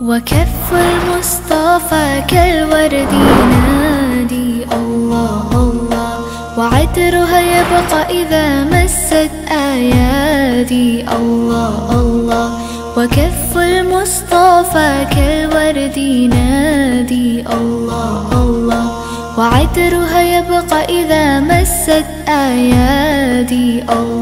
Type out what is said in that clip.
وكف المصطفى كالورد ينادي الله الله. وعطرها يبقى إذا مست آيادي. الله الله. وكف المصطفى كالورد ينادي الله الله. وعطرها يبقى إذا مست آيادي. الله الله.